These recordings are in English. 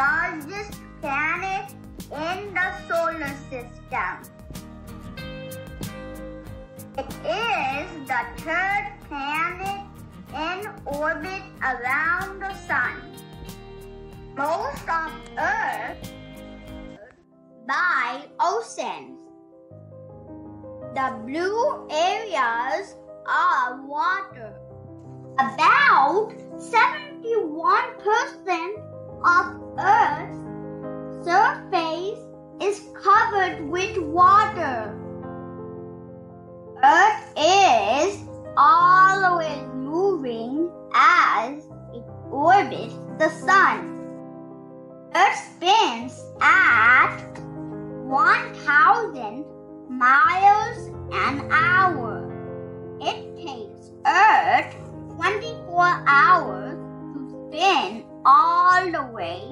largest planet in the solar system. It is the third planet in orbit around the sun. Most of Earth by oceans. The blue areas are water. About 71% of Earth's surface is covered with water. Earth is always moving as it orbits the sun. Earth spins at 1000 miles an hour. It takes Earth 24 hours to spin all the way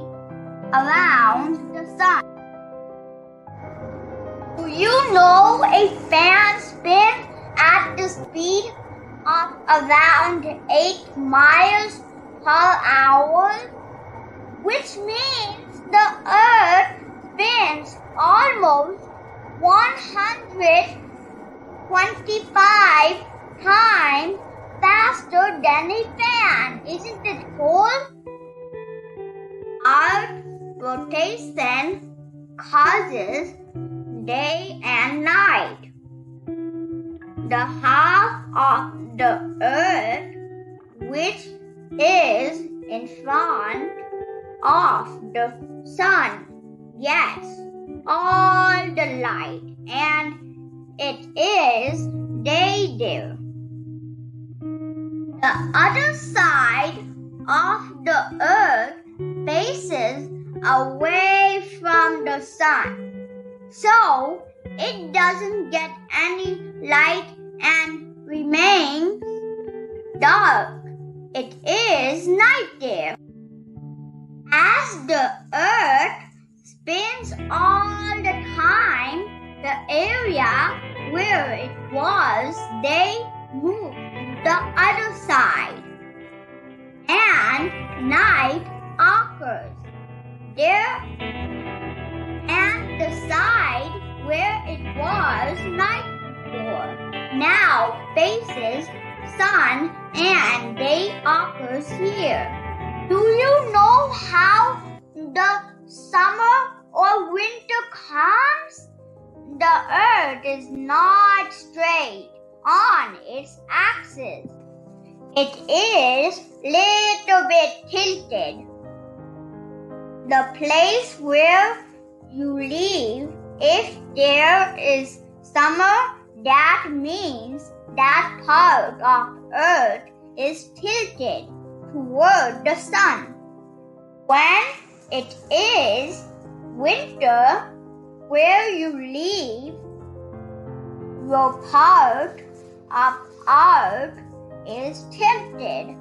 around the sun. Do you know a fan spins at the speed of around 8 miles per hour? Which means the Earth spins almost 125 times faster than a fan. Isn't it cool? Earth rotation causes day and night. The half of the earth which is in front of the sun gets all the light and it is day there. The other side of the earth faces away from the sun. So it doesn't get any light and remains dark. It is night there. As the earth spins all the time, the area where it was, they move to the other side. And night occurs there and the side where it was night before now faces sun and day occurs here. Do you know how the summer or winter comes? The earth is not straight on its axis. It is little bit tilted. The place where you live, if there is summer, that means that part of earth is tilted toward the sun. When it is winter, where you live, your part of earth is tilted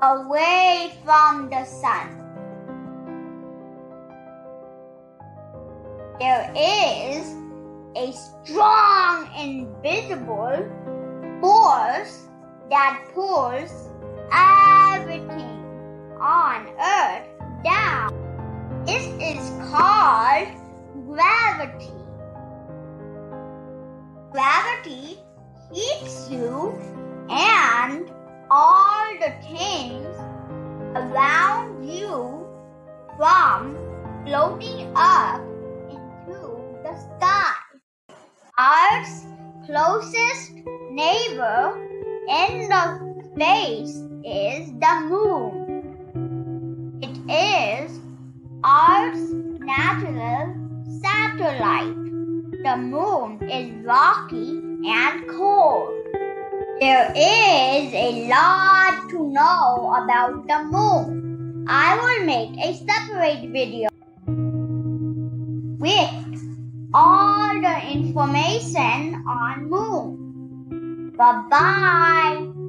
away from the sun. There is a strong invisible force that pulls everything on earth down. This is called gravity. Gravity keeps you and all the things around you from floating up the sky. Earth's closest neighbor in the space is the moon. It is Earth's natural satellite. The moon is rocky and cold. There is a lot to know about the moon. I will make a separate video with all the information on moon. Bye bye.